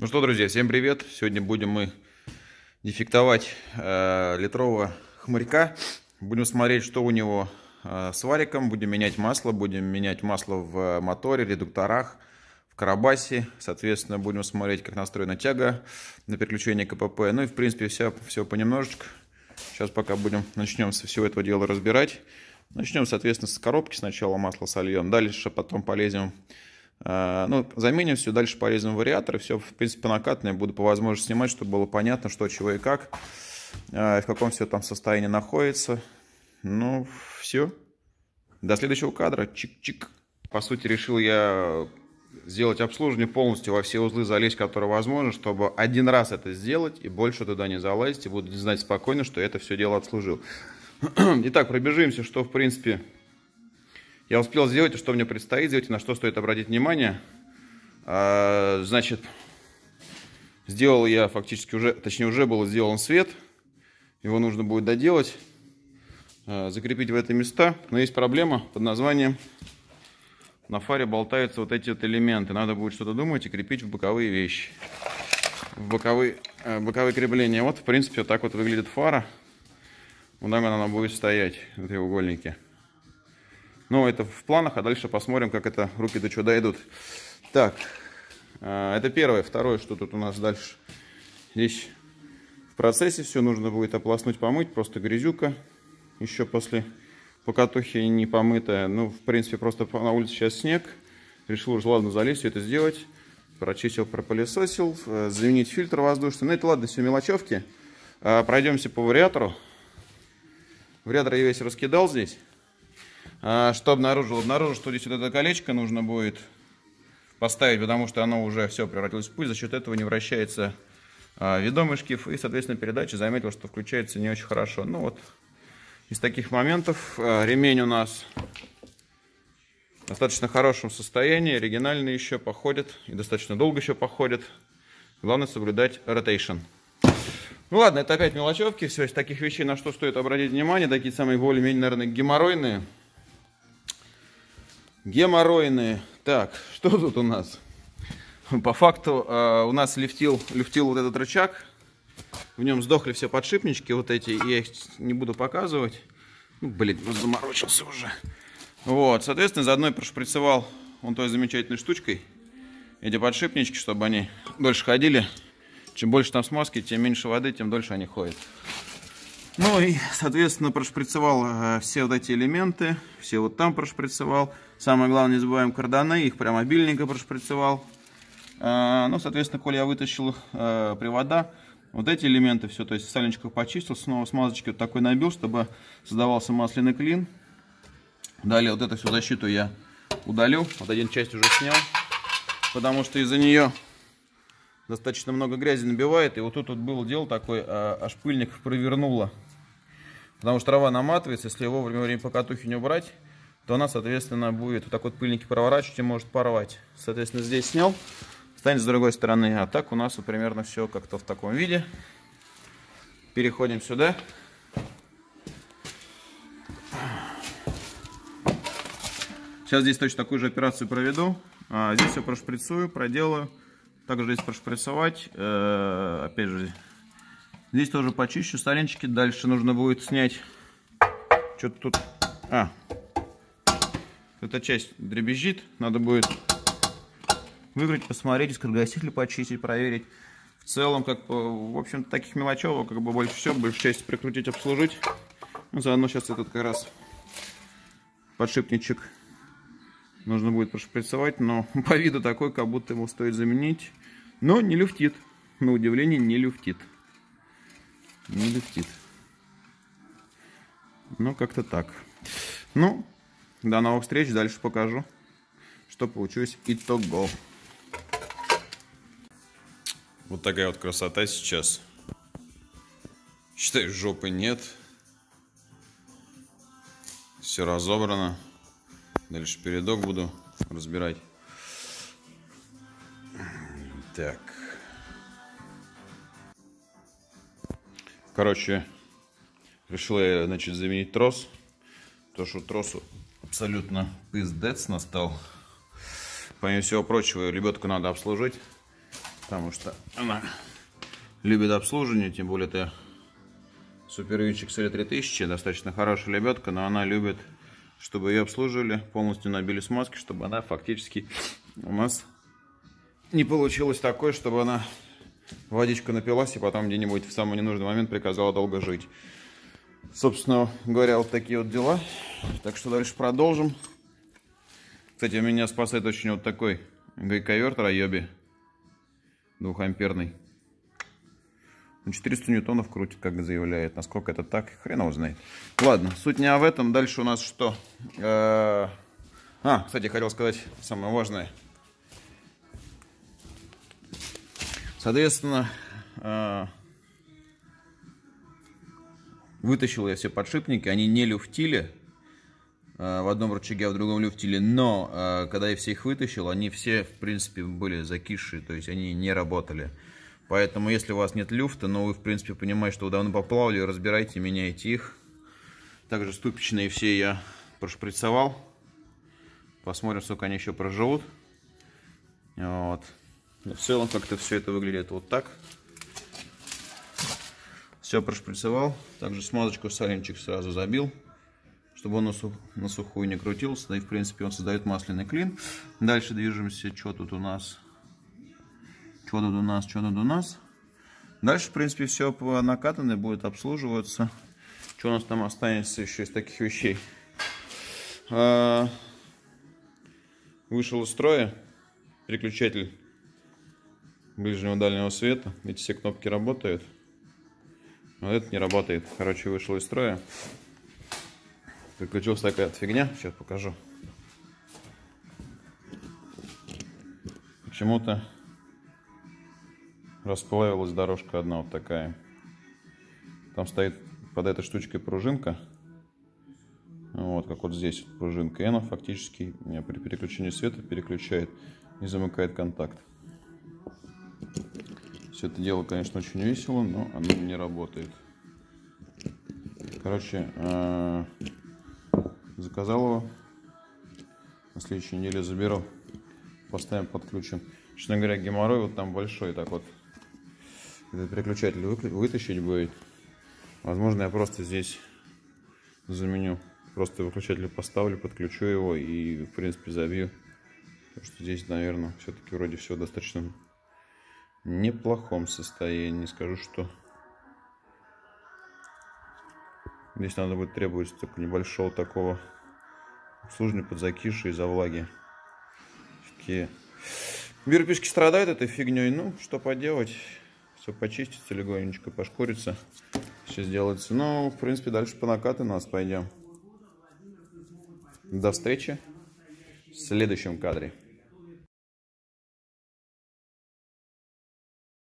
Ну что, друзья, всем привет! Сегодня будем мы дефектовать э, литрового хмырька. Будем смотреть, что у него э, с вариком. Будем менять масло. Будем менять масло в моторе, редукторах, в карабасе. Соответственно, будем смотреть, как настроена тяга на переключение КПП. Ну и, в принципе, все, все понемножечку. Сейчас пока будем, начнем со всего этого дела разбирать. Начнем, соответственно, с коробки. Сначала масло сольем. Дальше потом полезем ну, заменим все, дальше полезем вариатор, все, в принципе, накатное. Буду по возможности снимать, чтобы было понятно, что, чего и как, а, в каком все там состоянии находится. Ну, все. До следующего кадра. Чик-чик. По сути, решил я сделать обслуживание полностью во все узлы залезть, которые возможно, чтобы один раз это сделать и больше туда не залазить, и буду знать спокойно, что это все дело обслужил. Итак, пробежимся, что, в принципе, я успел сделать, что мне предстоит сделать, на что стоит обратить внимание. А, значит, сделал я фактически уже, точнее уже был сделан свет. Его нужно будет доделать, а, закрепить в эти места. Но есть проблема под названием на фаре болтаются вот эти вот элементы. Надо будет что-то думать и крепить в боковые вещи. В боковые, э, боковые крепления. Вот, в принципе, вот так вот выглядит фара. Вот так она будет стоять, в треугольнике. Но это в планах, а дальше посмотрим, как это руки до чего дойдут. Так, а, это первое. Второе, что тут у нас дальше. Здесь в процессе все нужно будет ополоснуть, помыть. Просто грязюка. Еще после покатухи не помытая. Ну, в принципе, просто на улице сейчас снег. Решил уже, ладно, залезть, все это сделать. Прочистил, пропылесосил. Э, заменить фильтр воздушный. Ну, это ладно, все мелочевки. А, пройдемся по вариатору. Вариатор я весь раскидал здесь. А, что обнаружил? Обнаружил, что здесь вот это колечко нужно будет поставить, потому что оно уже все превратилось в пыль. За счет этого не вращается а, ведомый шкив. И, соответственно, передача заметил, что включается не очень хорошо. Ну вот, из таких моментов а, ремень у нас в достаточно хорошем состоянии. Оригинальный еще походит. И достаточно долго еще походит. Главное соблюдать ротейшн. Ну ладно, это опять мелочевки. Все из таких вещей, на что стоит обратить внимание. Такие самые более-менее, наверное, геморройные. Геморройные. Так, что тут у нас? По факту э, у нас лифтил, лифтил вот этот рычаг. В нем сдохли все подшипнички вот эти. Я их не буду показывать. Ну, блин, заморочился уже. Вот, соответственно, заодно я прошприцевал он той замечательной штучкой. Эти подшипнички, чтобы они дольше ходили. Чем больше там смазки, тем меньше воды, тем дольше они ходят. Ну и, соответственно, прошприцевал э, все вот эти элементы. Все вот там прошприцевал. Самое главное, не забываем карданы, их прям обильненько прошприцевал. А, ну, соответственно, коли я вытащил а, привода, вот эти элементы все, то есть в сальничках почистил, снова смазочки вот такой набил, чтобы создавался масляный клин. Далее вот эту всю защиту я удалю, вот один часть уже снял, потому что из-за нее достаточно много грязи набивает. И вот тут вот был дело такой, а, аж пыльник провернуло. Потому что трава наматывается, если его во время покатухи не убрать, то она, соответственно, будет вот так вот пыльники проворачивать и может порвать. Соответственно, здесь снял, станет с другой стороны. А так у нас вот примерно все как-то в таком виде. Переходим сюда. Сейчас здесь точно такую же операцию проведу. А, здесь все прошприцую, проделаю. Также здесь прошприцовать. Э, опять же, здесь тоже почищу старенчики. Дальше нужно будет снять что-то тут... А, эта часть дребезжит, надо будет выиграть, посмотреть, искрогаситель почистить, проверить. В целом, как в общем таких мелочевок, как бы больше всего, большую часть прикрутить, обслужить. Ну, заодно сейчас этот как раз подшипничек нужно будет прошприцевать, но по виду такой, как будто его стоит заменить. Но не люфтит. На удивление, не люфтит. Не люфтит. Ну, как-то так. Ну, до новых встреч. Дальше покажу, что получилось итого. Вот такая вот красота сейчас. Считай, жопы нет. Все разобрано. Дальше передок буду разбирать. Так. Короче, решил я, значит, заменить трос. То, что тросу абсолютно пиздец настал. Помимо всего прочего, лебедку надо обслужить. Потому что она любит обслуживание, тем более это Супервинчик Sally 3000, достаточно хорошая лебедка, но она любит, чтобы ее обслуживали, полностью набили смазки, чтобы она фактически у нас не получилось такое, чтобы она водичка напилась и потом где-нибудь в самый ненужный момент приказала долго жить. Собственно говоря, вот такие вот дела. Так что дальше продолжим. Кстати, меня спасает очень вот такой гайковерт Райоби двухамперный. 400 ну, ньютонов крутит, как заявляет. Насколько это так, хрен его знает. Ладно, суть не об этом. Дальше у нас что? Э, а, кстати, хотел сказать самое важное. Соответственно, э, вытащил я все подшипники. Они не люфтили. Э, в одном рычаге, а в другом люфтили. Но, когда я все их вытащил, они все, в принципе, были закисшие. То есть, они не работали. Поэтому, если у вас нет люфта, но вы, в принципе, понимаете, что вы давно поплавали, разбирайте, меняйте их. Также ступичные все я прошприцевал. Посмотрим, сколько они еще проживут. Вот. В целом, как-то все это выглядит вот так. Все прошприцевал. Также смазочку саленчик сразу забил, чтобы он на, сух, сухую не крутился. Да и, в принципе, он создает масляный клин. Дальше движемся. Что тут у нас? Что тут у нас, что тут у нас. Дальше, в принципе, все накатанное будет обслуживаться. Что у нас там останется еще из таких вещей? А, вышел из строя переключатель ближнего дальнего света. Эти все кнопки работают. Но этот не работает. Короче, вышел из строя. Приключилась такая фигня. Сейчас покажу. Почему-то расплавилась дорожка одна вот такая. Там стоит под этой штучкой пружинка. Вот, как вот здесь вот пружинка. И она фактически при переключении света переключает и замыкает контакт. Все это дело, конечно, очень весело, но оно не работает. Короче, э, заказал его. На следующей неделе заберу. Поставим, подключим. Честно говоря, геморрой вот там большой. Так вот, этот переключатель вытащить будет. Возможно, я просто здесь заменю. Просто выключатель поставлю, подключу его и, в принципе, забью. Потому что здесь, наверное, все-таки вроде все достаточно неплохом состоянии. Не скажу, что здесь надо будет требовать только небольшого такого обслуживания под закиши из-за влаги. Такие бирпишки страдают этой фигней. Ну, что поделать все почистится легонечко, пошкурится, все сделается. Ну, в принципе, дальше по накату нас пойдем. До встречи в следующем кадре.